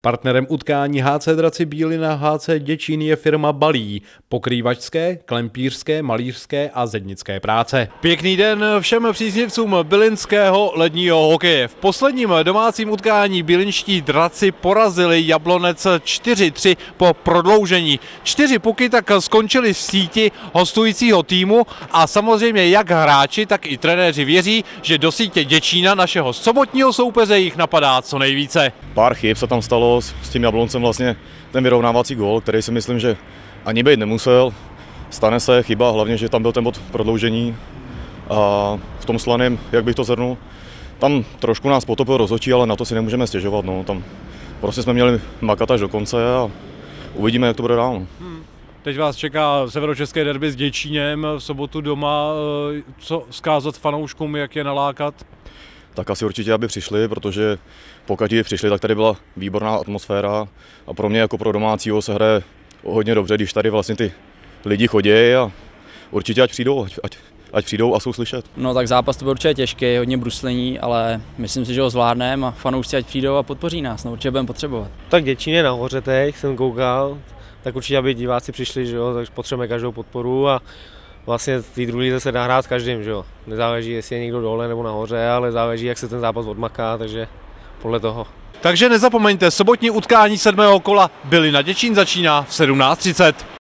Partnerem utkání HC Draci Bílina HC Děčín je firma Balí, pokrývačské, klempířské, malířské a zednické práce. Pěkný den všem příznivcům bylinského ledního hokeje. V posledním domácím utkání bílinští draci porazili Jablonec 4-3 po prodloužení. Čtyři puky tak skončily v síti hostujícího týmu a samozřejmě jak hráči, tak i trenéři věří, že do sítě Děčína, našeho sobotního soupeře, jich napadá co nejvíce. Pár chyb se tam stalo, s, tím Jabloncem vlastně ten vyrovnávací gól, který si myslím, že ani být nemusel. Stane se chyba, hlavně, že tam byl ten bod prodloužení a v tom slaném, jak bych to zhrnul, tam trošku nás potopil rozhodčí, ale na to si nemůžeme stěžovat. No. Tam prostě jsme měli makat až do konce a uvidíme, jak to bude dál. No. Hmm. Teď vás čeká severočeské derby s Děčínem v sobotu doma. Co zkázat fanouškům, jak je nalákat? Tak asi určitě, aby přišli, protože pokud přišli, tak tady byla výborná atmosféra a pro mě jako pro domácího se hraje hodně dobře, když tady vlastně ty lidi chodí a určitě ať přijdou, ať, ať, ať přijdou a jsou slyšet. No tak zápas to byl určitě těžký, hodně bruslení, ale myslím si, že ho zvládneme a fanoušci ať přijdou a podpoří nás, no určitě budeme potřebovat. Tak Děčín je nahoře teď, jsem koukal, tak určitě, aby diváci přišli, že jo, takže potřebujeme každou podporu a vlastně v té druhé se dá hrát s každým, že jo. Nezáleží, jestli je někdo dole nebo nahoře, ale záleží, jak se ten zápas odmaká, takže podle toho. Takže nezapomeňte, sobotní utkání sedmého kola byly na Děčín začíná v 17.30.